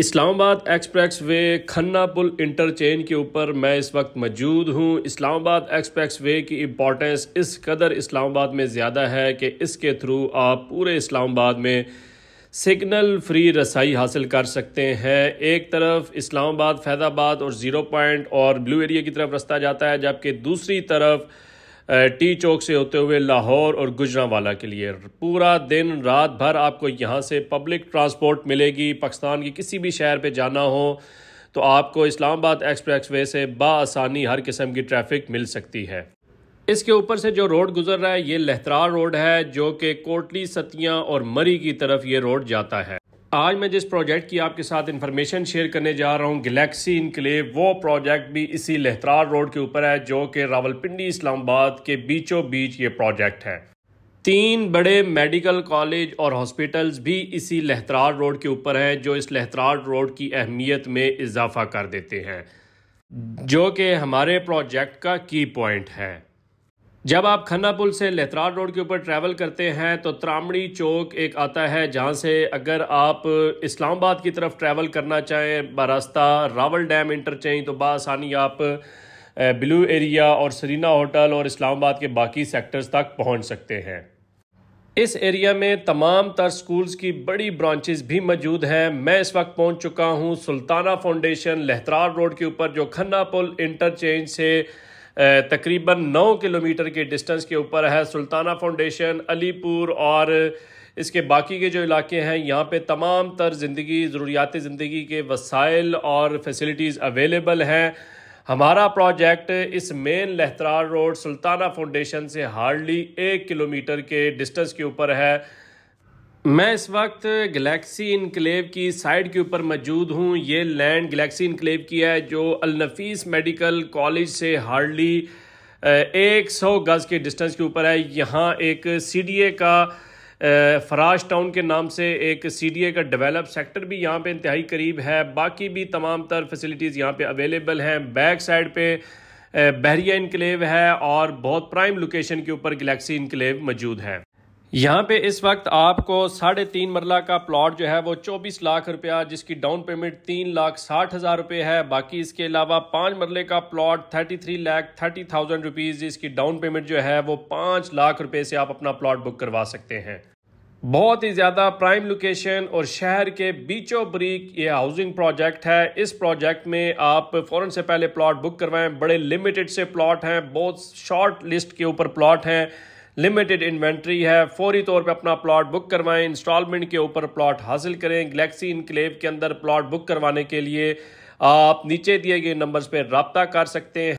Islamabad express way Khanna पुल interchange के ऊपर मैं इस वक्त मौजूद हूँ। इस्लामाबाद एक्सप्रेस वे की इम्पोर्टेंस इस कदर इस्लामाबाद में ज़्यादा है कि इसके थ्रू आप पूरे इस्लामाबाद में सिग्नल फ्री रसाई हासिल कर सकते हैं। एक तरफ़ इस्लामाबाद, फैज़ाबाद और ज़ीरो पॉइंट और ब्लू एरिया की तरफ़ रास्ता जाता है, जबकि दूसरी तरफ़ टी चौक से होते हुए लाहौर और गुजरावाला के लिए पूरा दिन रात भर आपको यहाँ से पब्लिक ट्रांसपोर्ट मिलेगी। पाकिस्तान की किसी भी शहर पे जाना हो तो आपको इस्लामाबाद एक्सप्रेस वे से बसानी हर किस्म की ट्रैफ़िक मिल सकती है। इसके ऊपर से जो रोड गुजर रहा है, ये लहतरार रोड है, जो कि कोटली सतियाँ और मरी की तरफ़ ये रोड जाता है। आज मैं जिस प्रोजेक्ट की आपके साथ इन्फॉर्मेशन शेयर करने जा रहा हूँ गलेक्सी इनक्लेव वो प्रोजेक्ट भी इसी लहतरार रोड के ऊपर है, जो कि रावलपिंडी इस्लामाबाद के बीचों बीच ये प्रोजेक्ट है। तीन बड़े मेडिकल कॉलेज और हॉस्पिटल्स भी इसी लहतरार रोड के ऊपर हैं, जो इस लहतरार रोड की अहमियत में इजाफा कर देते हैं, जो कि हमारे प्रोजेक्ट का की पॉइंट है। जब आप खन्ना पुल से लेतरार रोड के ऊपर ट्रैवल करते हैं तो त्रामड़ी चौक एक आता है जहाँ से अगर आप इस्लामाबाद की तरफ़ ट्रैवल करना चाहें, बरास्ता, रावल डैम इंटरचेंज तो बसानी आप ब्लू एरिया और सरीना होटल और इस्लामाबाद के बाकी सेक्टर्स तक पहुँच सकते हैं। इस एरिया में तमाम तर स्कूल्स की बड़ी ब्रांचेस भी मौजूद हैं। मैं इस वक्त पहुँच चुका हूँ सुल्ताना फाउंडेशन लहतरार रोड के ऊपर, जो खन्ना पुल इंटरचेंज से तकरीबन नौ किलोमीटर के डिस्टेंस के ऊपर है सुल्ताना फाउंडेशन, अलीपुर और इसके बाकी के जो इलाके हैं, यहाँ पे तमाम तर ज़िंदगी, ज़रूरियात ज़िंदगी के वसाइल और फैसिलिटीज़ अवेलेबल हैं। हमारा प्रोजेक्ट इस main Lehtrar road Sultana foundation से हार्डली एक किलोमीटर के डिस्टेंस के ऊपर है। मैं इस वक्त गलेक्सी इनक्लेव की साइड के ऊपर मौजूद हूँ। ये लैंड गलेक्सी इनक्लेव की है, जो अलनफीस मेडिकल कॉलेज से हार्डली एक सौ गज़ के डिस्टेंस के ऊपर है। यहाँ एक सी डी ए का फराज टाउन के नाम से एक सी डी ए का डेवलप सेक्टर भी यहाँ पे इंतहाई करीब है। बाकी भी तमाम तर फैसिलिटीज़ यहाँ पे अवेलेबल हैं। बैक साइड पे बहरिया इनक्लेव है और बहुत प्राइम लोकेशन के ऊपर गलेक्सी इनक्लेव मौजूद है। यहाँ पे इस वक्त आपको साढ़े तीन मरला का प्लॉट जो है वो चौबीस लाख रुपया, जिसकी डाउन पेमेंट तीन लाख साठ हज़ार रुपये है। बाकी इसके अलावा पाँच मरले का plot thirty three lakh thirty thousand rupees जिसकी डाउन पेमेंट जो है वो पाँच लाख रुपये से आप अपना प्लॉट बुक करवा सकते हैं। बहुत ही ज़्यादा प्राइम लोकेशन और शहर के बीचों बरीक ये हाउसिंग प्रोजेक्ट है। इस प्रोजेक्ट में आप फ़ौरन से पहले प्लॉट बुक करवाएँ। बड़े लिमिटेड से प्लॉट हैं, बहुत शॉर्ट लिस्ट के ऊपर प्लॉट हैं। लिमिटेड इन्वेंट्री है। फौरी तौर पे अपना प्लॉट बुक करवाएँ। इंस्टॉलमेंट के ऊपर प्लॉट हासिल करें। गलेक्सी इनक्लेव के अंदर प्लॉट बुक करवाने के लिए आप नीचे दिए गए नंबर्स पे रबता कर सकते हैं।